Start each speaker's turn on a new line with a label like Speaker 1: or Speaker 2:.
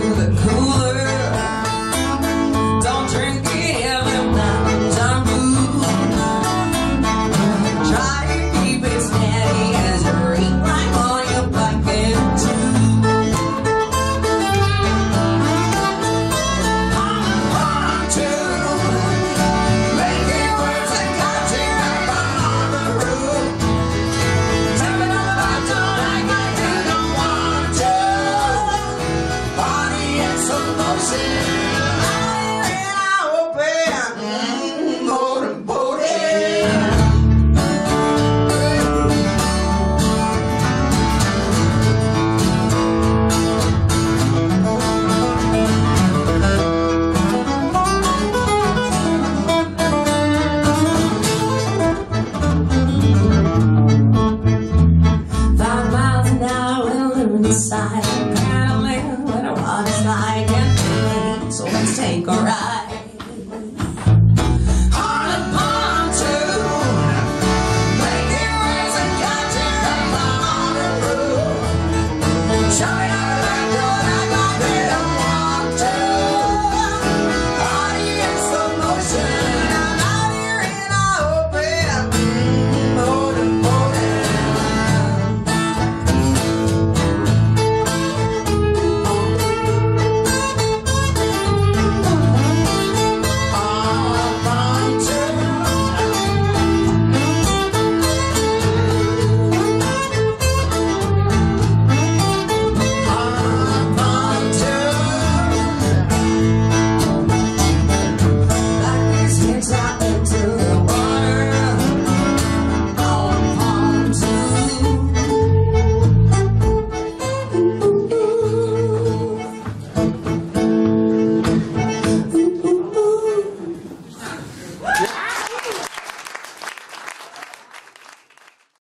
Speaker 1: the cooler.